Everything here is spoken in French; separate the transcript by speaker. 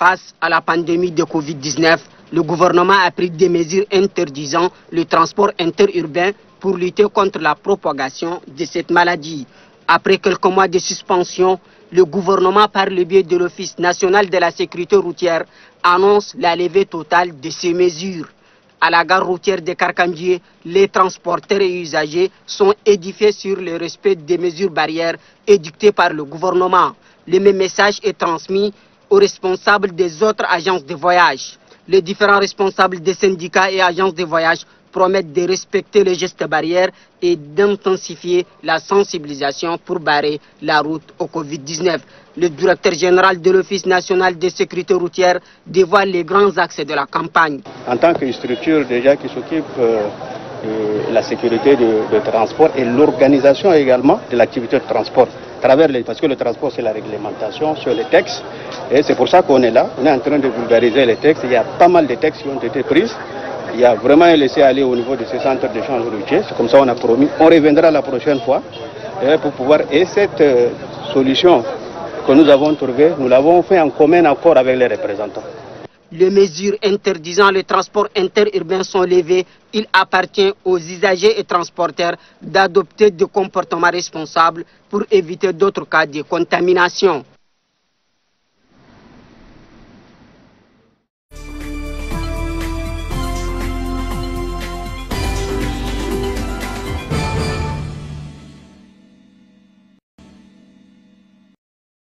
Speaker 1: Face à la pandémie de Covid-19, le gouvernement a pris des mesures interdisant le transport interurbain pour lutter contre la propagation de cette maladie. Après quelques mois de suspension, le gouvernement, par le biais de l'Office national de la sécurité routière, annonce la levée totale de ces mesures. À la gare routière de Carcandier, les transporteurs et usagers sont édifiés sur le respect des mesures barrières édictées par le gouvernement. Le même message est transmis aux responsables des autres agences de voyage. Les différents responsables des syndicats et agences de voyage promettent de respecter les gestes barrières et d'intensifier la sensibilisation pour barrer la route au Covid-19. Le directeur général de l'Office national de sécurité routière dévoile les grands axes de la campagne.
Speaker 2: En tant que structure déjà qui s'occupe euh, de la sécurité de, transport et l'organisation également de l'activité de transport, parce que le transport c'est la réglementation sur les textes et c'est pour ça qu'on est là, on est en train de vulgariser les textes, il y a pas mal de textes qui ont été pris il y a vraiment un laisser-aller au niveau de ces centres d'échange routier. C'est comme ça on a promis. On reviendra la prochaine fois pour pouvoir. Et cette euh, solution que nous avons trouvée, nous l'avons fait en commun accord avec les représentants.
Speaker 1: Les mesures interdisant le transport interurbain sont levées. Il appartient aux usagers et transporteurs d'adopter des comportements responsables pour éviter d'autres cas de contamination.